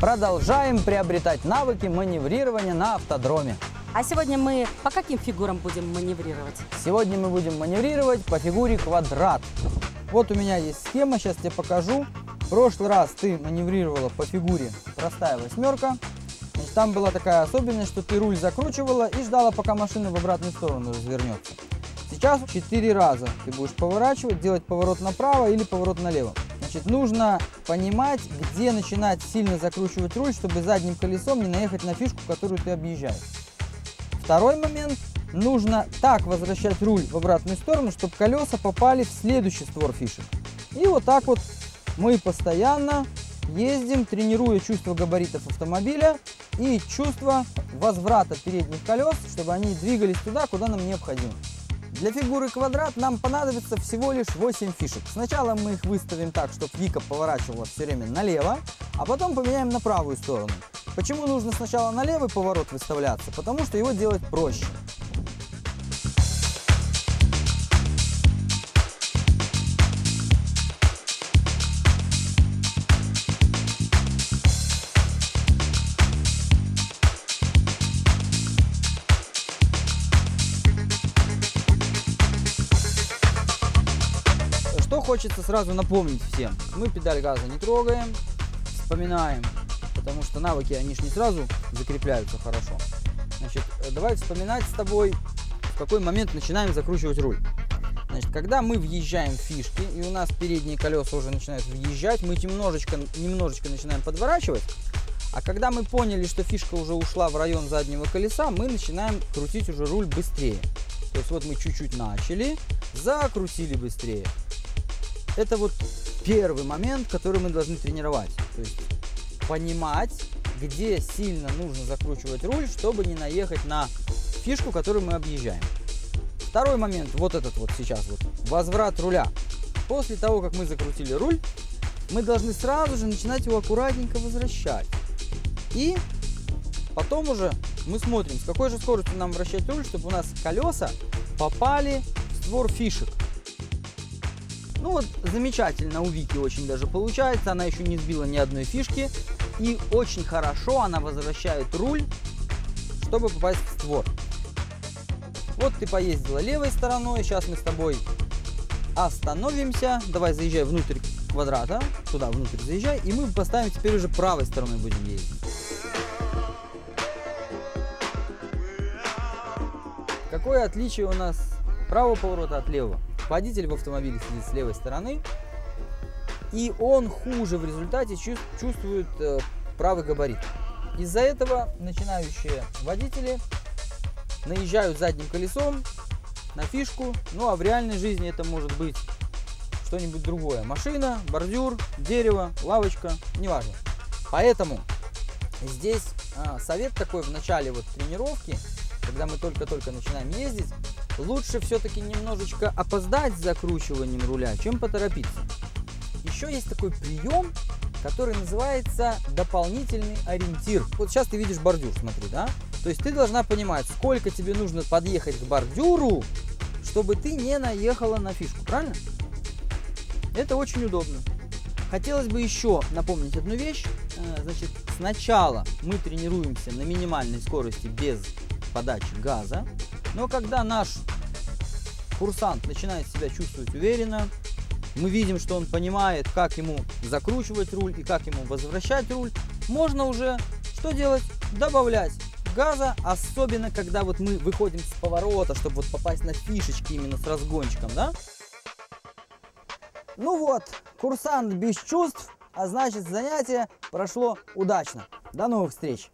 Продолжаем приобретать навыки маневрирования на автодроме. А сегодня мы по каким фигурам будем маневрировать? Сегодня мы будем маневрировать по фигуре квадрат. Вот у меня есть схема, сейчас тебе покажу. В прошлый раз ты маневрировала по фигуре простая восьмерка. Значит, там была такая особенность, что ты руль закручивала и ждала, пока машина в обратную сторону развернется. Сейчас 4 раза ты будешь поворачивать, делать поворот направо или поворот налево. Значит, нужно понимать, где начинать сильно закручивать руль, чтобы задним колесом не наехать на фишку, которую ты объезжаешь. Второй момент. Нужно так возвращать руль в обратную сторону, чтобы колеса попали в следующий створ фишек. И вот так вот мы постоянно ездим, тренируя чувство габаритов автомобиля и чувство возврата передних колес, чтобы они двигались туда, куда нам необходимо. Для фигуры квадрат нам понадобится всего лишь 8 фишек. Сначала мы их выставим так, чтобы Вика поворачивала все время налево, а потом поменяем на правую сторону. Почему нужно сначала на левый поворот выставляться? Потому что его делать проще. Хочется сразу напомнить всем. Мы педаль газа не трогаем, вспоминаем, потому что навыки, они же не сразу закрепляются хорошо. Значит, э, давай вспоминать с тобой, в какой момент начинаем закручивать руль. Значит, когда мы въезжаем в фишки, и у нас передние колеса уже начинают въезжать, мы немножечко, немножечко начинаем подворачивать, а когда мы поняли, что фишка уже ушла в район заднего колеса, мы начинаем крутить уже руль быстрее. То есть вот мы чуть-чуть начали, закрутили быстрее. Это вот первый момент, который мы должны тренировать. То есть понимать, где сильно нужно закручивать руль, чтобы не наехать на фишку, которую мы объезжаем. Второй момент, вот этот вот сейчас вот, возврат руля. После того, как мы закрутили руль, мы должны сразу же начинать его аккуратненько возвращать. И потом уже мы смотрим, с какой же скоростью нам вращать руль, чтобы у нас колеса попали в створ фишек. Ну вот замечательно у Вики очень даже получается, она еще не сбила ни одной фишки. И очень хорошо она возвращает руль, чтобы попасть в створ. Вот ты поездила левой стороной, сейчас мы с тобой остановимся. Давай заезжай внутрь квадрата, туда внутрь заезжай, и мы поставим теперь уже правой стороной будем ездить. Какое отличие у нас правого поворота от левого? Водитель в автомобиле сидит с левой стороны, и он хуже в результате чувствует э, правый габарит. Из-за этого начинающие водители наезжают задним колесом на фишку, ну а в реальной жизни это может быть что-нибудь другое. Машина, бордюр, дерево, лавочка, неважно. Поэтому здесь а, совет такой в начале вот тренировки, когда мы только-только начинаем ездить, лучше все-таки немножечко опоздать с закручиванием руля, чем поторопиться. Еще есть такой прием, который называется дополнительный ориентир. Вот сейчас ты видишь бордюр, смотри, да? То есть ты должна понимать, сколько тебе нужно подъехать к бордюру, чтобы ты не наехала на фишку, правильно? Это очень удобно. Хотелось бы еще напомнить одну вещь. Э, значит, сначала мы тренируемся на минимальной скорости без подачи газа. Но когда наш курсант начинает себя чувствовать уверенно, мы видим, что он понимает, как ему закручивать руль и как ему возвращать руль, можно уже что делать? Добавлять газа, особенно когда вот мы выходим с поворота, чтобы вот попасть на фишечки именно с разгончиком, да? Ну вот, курсант без чувств, а значит занятие прошло удачно. До новых встреч!